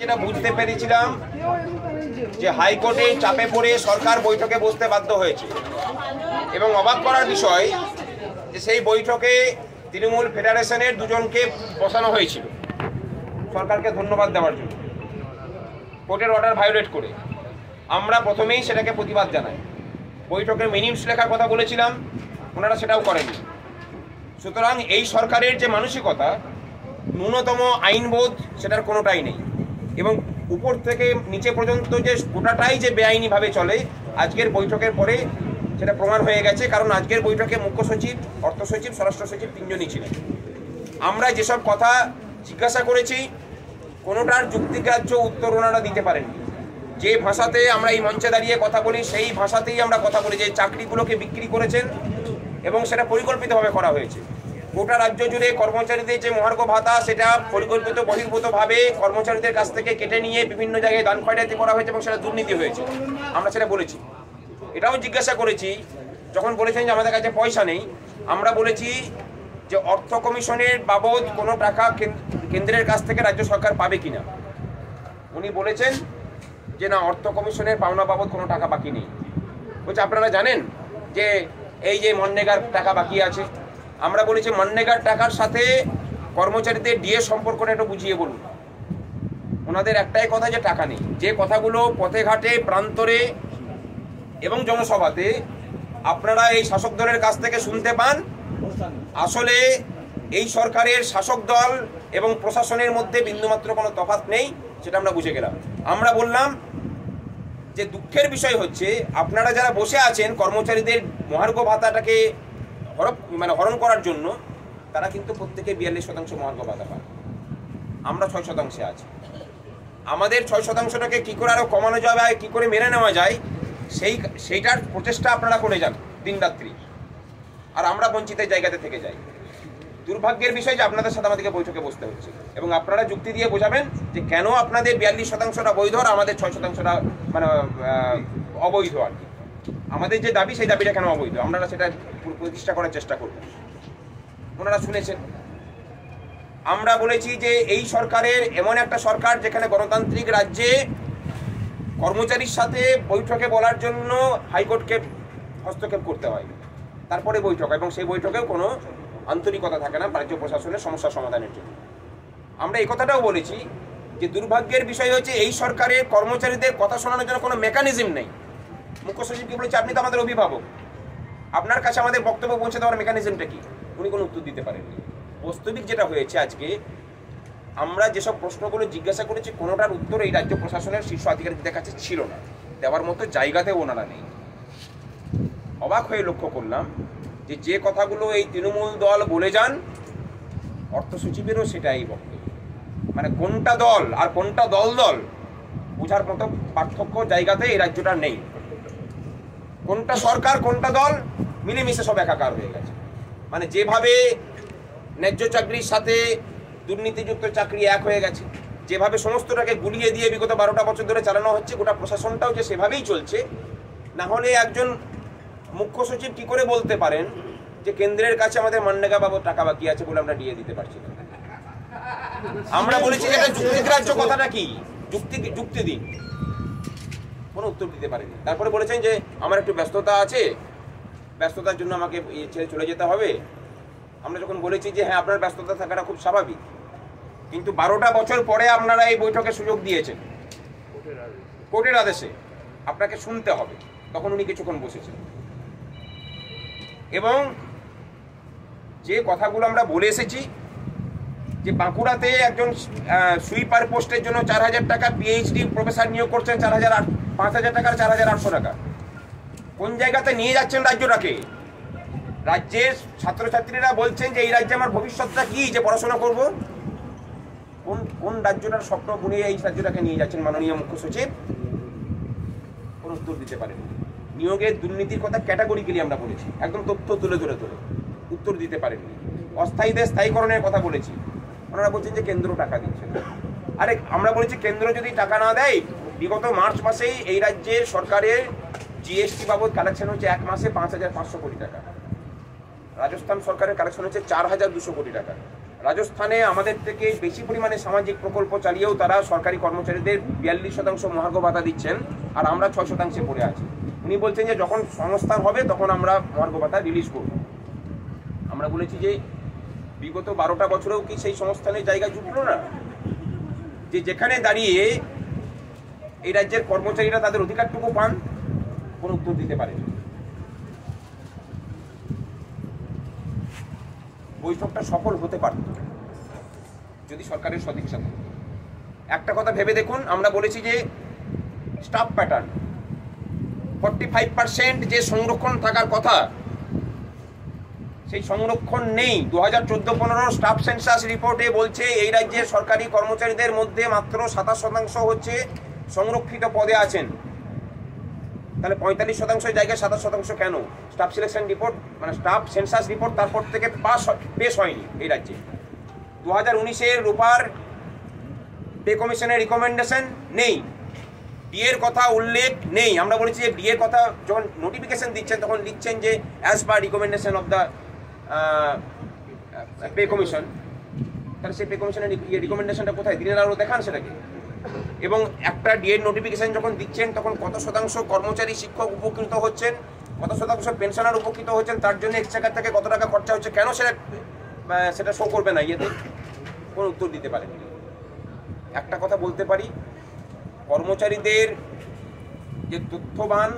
যেটা বুঝতে পেরেছিলাম যে হাইকোর্টে চাপে পড়ে সরকার বৈঠকে বসতে বাধ্য হয়েছে। এবং অবাক করার বিষয় যে সেই বৈঠকে তৃণমূল ফেডারেশনের দুজনকে বসানো হয়েছিল। সরকারকে ধন্যবাদ দেওয়ার জন্য। কোর্টের অর্ডার ভায়োলেট করে। আমরা প্রথমেই সেটাকে প্রতিবাদ জানাই। বৈঠকের মিনিমস লেখার কথা বলেছিলাম, ওনারা সেটাও করেনি সুতরাং এই সরকারের যে মানসিকতা, ন্যূনতম আইনবোধ, সেটার কোনোটাই নেই। এবং উপর থেকে নিচে পর্যন্ত যে গোটাটাই যে বেআইনিভাবে চলে, আজকের বৈঠকের পরে সেটা প্রমাণ হয়ে গেছে, কারণ আজকের বৈঠকে মুখ্য সচিব, অর্থ সচিব, স্বরাষ্ট্র সচিব তিনজনই ছিলেন। আমরা যেসব কথা জিজ্ঞাসা করেছি, কোনোটার যুক্তিগ্রাহ্য উত্তর ওনারা দিতে পারেননি। যে ভাষাতে আমরা এই মঞ্চে দাঁড়িয়ে কথা বলি, সেই ভাষাতেই আমরা কথা বলি যে চাকরিগুলোকে বিক্রি করেছেন এবং সেটা পরিকল্পিতভাবে করা হয়েছে। গোটা রাজ্য জুড়ে কর্মচারীদের যে মহার্ঘ ভাতা, সেটা পরিকল্পিত, বহির্ভূতভাবে কর্মচারীদের কাছ থেকে কেটে নিয়ে বিভিন্ন জায়গায় দান খয়রাতি করা হয়েছে এবং সেটা দুর্নীতি হয়েছে। আমরা সেটা বলেছি। এটাও জিজ্ঞাসা করেছি। যখন বলেছেন যে আমাদের কাছে পয়সা নেই, আমরা বলেছি যে অর্থ কমিশনের বাবদ কোনো টাকা কেন্দ্রের কাছ থেকে রাজ্য সরকার পাবে কিনা। উনি বলেছেন যে না, অর্থ কমিশনের পাওনা বাবদ কোনো টাকা বাকি নেই। বলছে, আপনারা জানেন যে এই যে মন্নেগার টাকা বাকি আছে? আমরা বলেছি মন্নেগার টাকার সাথে কর্মচারীদের ডিএ সম্পর্কটা একটু বুঝিয়ে বলুন। ওনাদের একটাই কথা যে টাকা নেই। যে কথাগুলো পথে ঘাটে, প্রান্তরে এবং জনসভাতে আপনারা এই শাসক দলের কাছ থেকে শুনতে পান। আসলে এই সরকারের শাসক দল এবং প্রশাসনের মধ্যে বিন্দুমাত্র কোনো তফাৎ নেই, সেটা আমরা বুঝে গেলাম। আমরা বললাম যে দুঃখের বিষয় হচ্ছে, আপনারা যারা বসে আছেন, কর্মচারীদের মহার্ঘ ভাতাটাকে হরপ মানে হরণ করার জন্য তারা কিন্তু প্রত্যেকে বিয়াল্লিশ শতাংশ মহার্ঘ ভাতা পান আমরা ছয় শতাংশে আছি। আমাদের ছয় শতাংশটাকে কি করে আরও কমানো আর কি করে মেনে নেওয়া যায়, সেই, সেইটার প্রচেষ্টা আপনারা করে যান দিনরাত্রি আর আমরা বঞ্চিতের জায়গাতে থেকে যাই। দুর্ভাগ্যের বিষয় যে আপনাদের সাথে আমাদেরকে বৈঠকে বসতে হচ্ছে। এবং আপনারা যুক্তি দিয়ে বোঝাবেন যে কেন আপনাদের বিয়াল্লিশ শতাংশটা বৈধ আর আমাদের ছয় শতাংশটা মানে অবৈধ আর কি। আমাদের যে দাবি, সেই দাবিটা কেন অবৈধ? আমরা সেটা প্রতিষ্ঠা করার চেষ্টা করব। ওনারা শুনেছেন। আমরা বলেছি যে এই সরকারের এমন একটা সরকার যেখানে গণতান্ত্রিক রাজ্যে কর্মচারীর সাথে বৈঠকে বলার জন্য হাইকোর্টকে হস্তক্ষেপ করতে হয়। তারপরে বৈঠক, এবং সেই বৈঠকেও কোনো আন্তরিকতা থাকে না রাজ্য প্রশাসনের সমস্যা সমাধানের জন্য। আমরা এই কথাটাও বলেছি যে দুর্ভাগ্যের বিষয় হচ্ছে এই সরকারের কর্মচারীদের কথা শোনানোর জন্য কোনো মেকানিজম নেই। মুখ্য সচিবকে বলেছে, আপনি তো আমাদের অভিভাবক। আপনার কাছে আমাদের বক্তব্য পৌঁছে দেওয়ার মেকানিজমটা কি? উনি কোনো উত্তর দিতে পারেননি। বাস্তবিক যেটা হয়েছে আজকে, আমরা যেসব প্রশ্নগুলো জিজ্ঞাসা করেছি, কোনোটার উত্তর এই রাজ্য প্রশাসনের শীর্ষ আধিকারিকদের কাছে ছিল না। দেওয়ার মতো জায়গাতেও ওনারা নেই। অবাক হয়ে লক্ষ্য করলাম যে যে কথাগুলো এই তৃণমূল দল বলে যান, অর্থ সচিবেরও সেটাই বক্তব্য। মানে কোনটা দল আর কোনটা দল দল বোঝার মতো পার্থক্য জায়গাতে এই রাজ্যটা নেই। কোনটা সরকার, কোনটা দল, মিলেমিশে সব একাকার হয়ে গেছে। মানে যেভাবে ন্যায্য চাকরির সাথে দুর্নীতিযুক্ত চাকরি এক হয়ে গেছে, যেভাবে সমস্তটাকে গুলিয়ে দিয়ে বিগত বারোটা বছর ধরে চালানো হচ্ছে, গোটা প্রশাসনটাও যে সেভাবেই চলছে, না হলে একজন মুখ্য সচিব কি করে বলতে পারেন যে কেন্দ্রের কাছে আমাদের মান্ডেগা বাবদ টাকা বাকি আছে বলে আমরা দিয়ে দিতে পারছি না? আমরা বলেছি যে যুক্তিগ্রাহ্য কথাটা কি? যুক্তি যুক্তি দিন। কোনো উত্তর দিতে পারেনি। তারপরে বলেছেন যে, আমার একটু ব্যস্ততা আছে, ব্যস্ততার জন্য আমাকে ইয়ে ছেড়ে চলে যেতে হবে। আমরা যখন বলেছি যে হ্যাঁ আপনার ব্যস্ততা থাকাটা খুব স্বাভাবিক, কিন্তু বারোটা বছর পরে আপনারা এই বৈঠকে সুযোগ দিয়েছেন। কোর্টের আদেশে আপনাকে শুনতে হবে। তখন উনি কিছুক্ষণ বসেছেন। এবং যে কথাগুলো আমরা বলে এসেছি, যে বাঁকুড়াতে একজন সুইপার পোস্টের জন্য চার হাজার টাকা পিএইচডি প্রফেসর নিয়োগ করছেন, চার হাজার আট পাঁচ হাজার টাকার চার হাজার আটশো টাকা। কোন জায়গাতে নিয়ে যাচ্ছেন রাজ্যটাকে? রাজ্যের ছাত্রছাত্রীরা বলছেন যে এই রাজ্যে আমার ভবিষ্যৎটা কি, যে পড়াশোনা করব? কোন কোন রাজ্যটার স্বপ্ন বুনিয়ে এই রাজ্যটাকে নিয়ে যাচ্ছেন মাননীয় মুখ্য সচিব? কোন উত্তর দিতে পারেনি নিয়োগের দুর্নীতির কথা ক্যাটাগরিক্যালি আমরা বলেছি। একদম তথ্য তুলে ধরে ধরে। উত্তর দিতে পারেননি। অস্থায়ীদের স্থায়ীকরণের কথা বলেছি। ওনারা বলছেন যে কেন্দ্র টাকা দিচ্ছে আরে, আমরা বলেছি কেন্দ্র যদি টাকা না দেয় বিগত মার্চ মাসেই এই রাজ্যের সরকারের জিএসটি বাবদ কালেকশন হচ্ছে এক মাসে পাঁচ হাজার পাঁচশো কোটি টাকা। রাজস্থান সরকারের কালেকশন হচ্ছে চার হাজার দুশো কোটি টাকা। রাজস্থানে আমাদের থেকে বেশি পরিমাণে সামাজিক প্রকল্প চালিয়েও তারা সরকারি কর্মচারীদের বিয়াল্লিশ শতাংশ মহার্ঘ ভাতা দিচ্ছেন আর আমরা ছয় শতাংশে পড়ে আছি। উনি বলছেন যে যখন সংস্থান হবে তখন আমরা মহার্ঘ ভাতা রিলিজ করব। আমরা বলেছি যে বিগত বারোটা বছরেও কি সেই সংস্থানের জায়গা জুটলো না? যে যেখানে দাঁড়িয়ে এই রাজ্যের কর্মচারীরা তাদের অধিকারটুকু পান, কোনো উত্তর দিতে পারেনি। বৈঠকটা সফল হতে পারত। যদি সরকারের সদিচ্ছা একটা কথা ভেবে দেখুন, আমরা বলেছি যে staff pattern forty five percent যে সংরক্ষণ থাকার কথা, সেই সংরক্ষণ নেই। দু হাজার চোদ্দ পনেরো স্টাফ সেন্সাস রিপোর্টে বলছে, এই রাজ্যের সরকারি কর্মচারীদের মধ্যে মাত্র সাতাশ শতাংশ হচ্ছে সংরক্ষিত পদে আছেন। তাহলে পঁয়তাল্লিশ শতাংশ জায়গায়, সাতাশ শতাংশ কেন? স্টাফ সিলেকশন রিপোর্ট মানে স্টাফ সেন্সাস রিপোর্ট তারপর থেকে পাস পেশ হয়নি এই রাজ্যে। দু হাজার উনিশের রূপার পে কমিশনের রিকমেন্ডেশন নেই ডিএর কথা উল্লেখ নেই। আমরা বলেছি যে ডিএর কথা যখন নোটিফিকেশন দিচ্ছেন, তখন লিখছেন যে as per recommendation of the pay commission তাহলে সেই পে কমিশনের রিকমেন্ডেশনটা কোথায়? দিনের আলো দেখান সেটাকে। এবং একটা ডিএর নোটিফিকেশন যখন দিচ্ছেন, তখন কত শতাংশ কর্মচারী, শিক্ষক উপকৃত হচ্ছেন, কত শতাংশ পেনশনার উপকৃত হচ্ছেন, তার জন্য এক্সট্রাকার থেকে কত টাকা খরচা হচ্ছে, কেন সেটা সেটা শো করবে না, ইয়েতে কোনো উত্তর দিতে পারেন। একটা কথা বলতে পারি, কর্মচারীদের যে তথ্যবান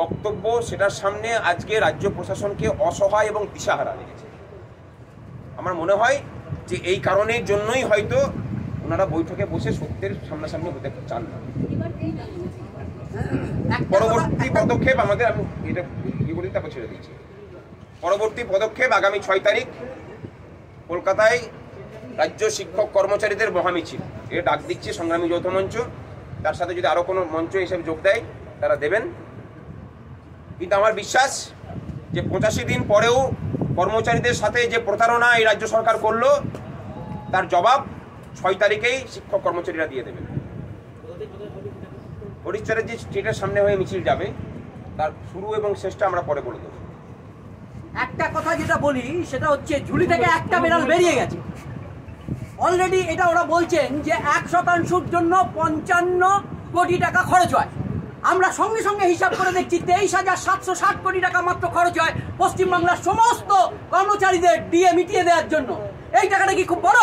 বক্তব্য, সেটার সামনে আজকে রাজ্য প্রশাসনকে অসহায় এবং দিশাহারা লেগেছে। আমার মনে হয় যে এই কারণের জন্যই হয়তো ওনারা বৈঠকে বসে সত্যের সামনাসামনি হতে চান না। পরবর্তী পদক্ষেপ আমাদের আমি এটা কি বলি তারপর ছেড়ে দিচ্ছি। পরবর্তী পদক্ষেপ আগামী ছয় তারিখ কলকাতায় রাজ্য শিক্ষক কর্মচারীদের মহামিছিল। এ ডাক দিচ্ছে সংগ্রামী যৌথ মঞ্চ। তার সাথে যদি আরও কোনো মঞ্চ হিসেবে যোগ দেয় তারা দেবেন। কিন্তু আমার বিশ্বাস যে পঁচাশি দিন পরেও কর্মচারীদের সাথে যে প্রতারণা এই রাজ্য সরকার করল তার জবাব ছয় তারিখেই শিক্ষক কর্মচারীরা দিয়ে দেবেন। হরিশ্চরের যে স্ট্রিটের সামনে হয়ে মিছিল যাবে। তার শুরু এবং শেষটা আমরা পরে বলে দেবো। একটা কথা যেটা বলি, সেটা হচ্ছে ঝুলি থেকে একটা বেড়াল বেরিয়ে গেছে। অলরেডি এটা ওরা বলছেন যে এক শতাংশের জন্য পঞ্চান্ন কোটি টাকা খরচ হয়। আমরা সঙ্গে সঙ্গে হিসাব করে দেখছি, তেইশ হাজার সাতশো ষাট কোটি টাকা মাত্র খরচ হয় পশ্চিমবাংলার সমস্ত কর্মচারীদের দিয়ে মিটিয়ে দেওয়ার জন্য। এই টাকাটা কি খুব বড়?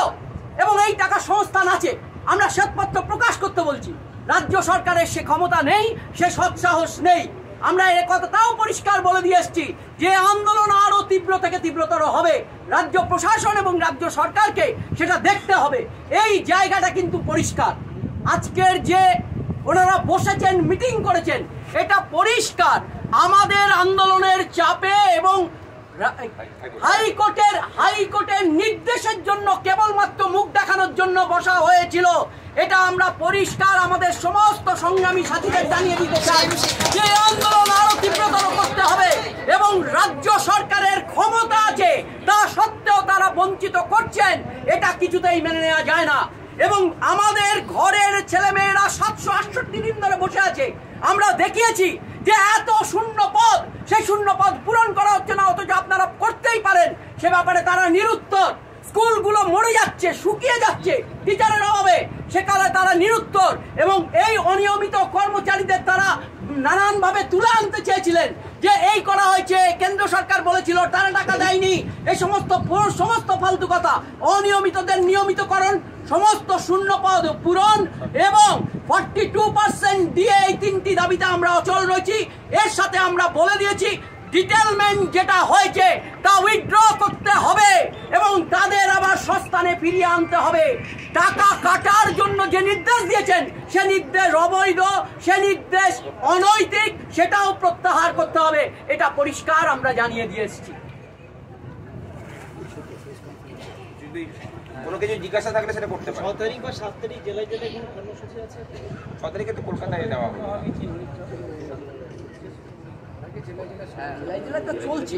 এবং এই টাকা সংস্থান আছে। আমরা শ্বেতপত্র প্রকাশ করতে বলছি। রাজ্য সরকারের সে ক্ষমতা নেই, সে সৎসাহস নেই। আমরা এ কথাটাও পরিষ্কার বলে দিয়ে এসছি যে আন্দোলন আরও তীব্র থেকে তীব্রতর হবে। রাজ্য প্রশাসন এবং রাজ্য সরকারকে সেটা দেখতে হবে। এই জায়গাটা কিন্তু পরিষ্কার। আজকের যে ওনারা বসেছেন, মিটিং করেছেন, এটা পরিষ্কার। আমাদের আন্দোলনের চাপে এবং হাইকোর্টের হাইকোর্টের নির্দেশের জন্য কেবলমাত্র মুখ দেখানোর জন্য বসা হয়েছিল। এটা আমরা পরিষ্কার আমাদের সমস্ত সংগ্রামী সাথীদের জানিয়ে দিতে চাই যে আন্দোলন আরও তীব্রতর করতে হবে এবং রাজ্য সরকারের ক্ষমতা আছে, তা সত্ত্বেও তারা বঞ্চিত করছেন, এটা কিছুতেই মেনে নেওয়া যায় না। এবং আমাদের ঘরের ছেলেমেয়েরা সাতশো আটষট্টি দিন ধরে বসে আছে। আমরা দেখিয়েছি যে এত শূন্য পদ সেই শূন্য পদ পূরণ করা হচ্ছে না, অথচ আপনারা করতেই পারেন। সে ব্যাপারে তারা নিরুত্তর। স্কুলগুলো মরে যাচ্ছে, শুকিয়ে যাচ্ছে, টিচারের অভাবে। সেকালে তারা নিরুত্তর এবং এই অনিয়মিত কর্মচারীদের তারা নানানভাবে তুলে আনতে চেয়েছিলেন যে এই করা হয়েছে, কেন্দ্র সরকার বলেছিল, তারা টাকা দেয়নি। এই সমস্ত সমস্ত ফালতু কথা, অনিয়মিতদের নিয়মিতকরণ, সমস্ত শূন্য পদ পূরণ এবং ফর্টি টু পার্সেন্ট দাবিতে আমরা অচল রয়েছি, এর সাথে আমরা বলে দিয়েছি ডিটেলমেন্ট যেটা হয়েছে, তা উইথড্র করতে হবে এবং তাদের আবার সস্তানে ফিরিয়ে আনতে হবে। টাকা কাটার জন্য যে নির্দেশ দিয়েছেন, সে নির্দেশ অবৈধ, সে নির্দেশ অনৈতিক, সেটাও প্রত্যাহার করতে হবে। এটা পরিষ্কার আমরা জানিয়ে দিয়ে এসেছি। কোনো কিছু জিজ্ঞাসা থাকলে সেটা করতে ছ পারে তারিখ বা সাত তারিখ জেলায় জেলায় কোনো কর্মসূচি আছে? ছ তারিখে তো কলকাতায় যাওয়া হবে। জেলায় জেলায় তো চলছে।